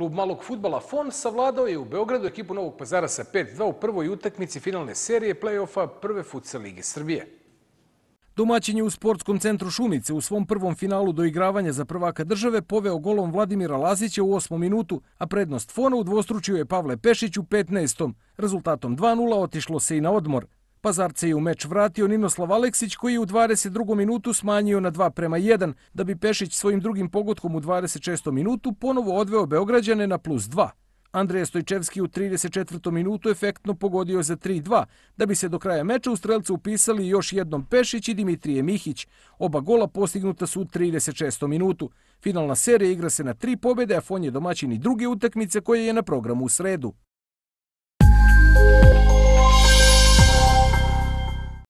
Klub malog futbala FON savladao je u Beogradu ekipu Novog pazara sa 5-2 u prvoj utakmici finalne serije play-offa prve futsa Lige Srbije. Domaćin u sportskom centru Šumice u svom prvom finalu doigravanja za prvaka države poveo golom Vladimira Lazića u osmom minutu, a prednost Fona udvostručio je Pavle Pešić u 15. Rezultatom 2-0 otišlo se i na odmor. Pazarce je u meč vratio Ninoslav Aleksić koji je u 22. minutu smanjio na 2 prema 1, da bi Pešić svojim drugim pogotkom u 26. minutu ponovo odveo Beograđane na plus 2. Andrej Stojčevski u 34. minutu efektno pogodio za 3-2, da bi se do kraja meča u strelcu upisali još jednom Pešić i Dimitrije Mihić. Oba gola postignuta su u 36. minutu. Finalna serija igra se na tri pobjede, a Fon je domaćin i druge utakmice koje je na programu u sredu.